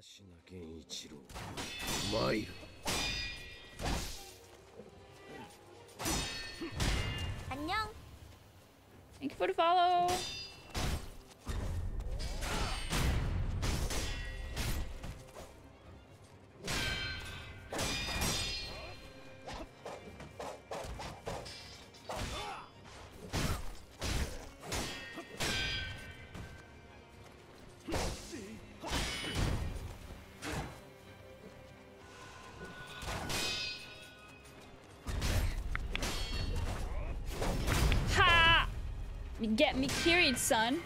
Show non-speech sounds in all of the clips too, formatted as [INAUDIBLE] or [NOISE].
橋名源一郎参る 안녕. Thank you for the follow. Get me carried, son.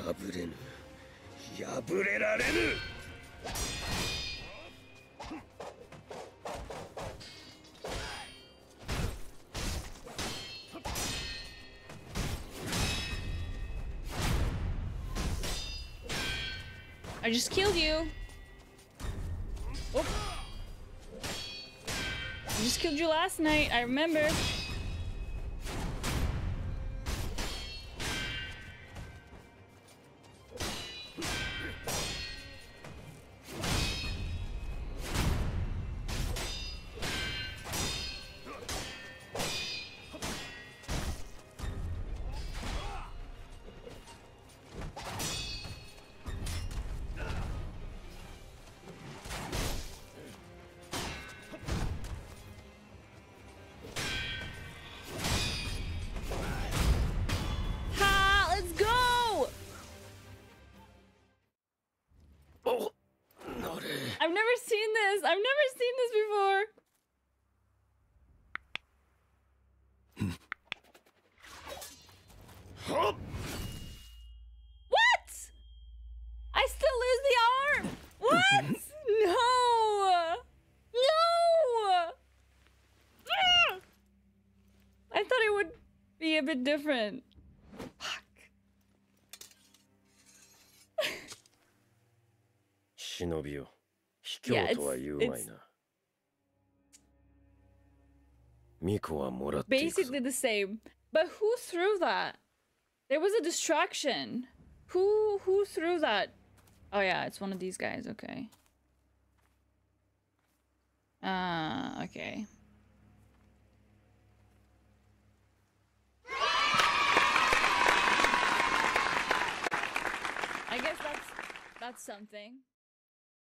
破れぬ破れられぬ I just killed you. Oh. I just killed you last night. I remember. I've never seen this. I've never seen this before. [LAUGHS] What? I still lose the arm. What? [LAUGHS] no. No. Ah. I thought it would be a bit different. Fuck. 卑 Yeah, 怯とは言うまい it's- な巫女はもらっていくぞ Basically the same. But who threw that? There was a distraction. Who who threw that? Oh yeah, it's one of these guys. Okay. Uh, okay. I guess that's that's something.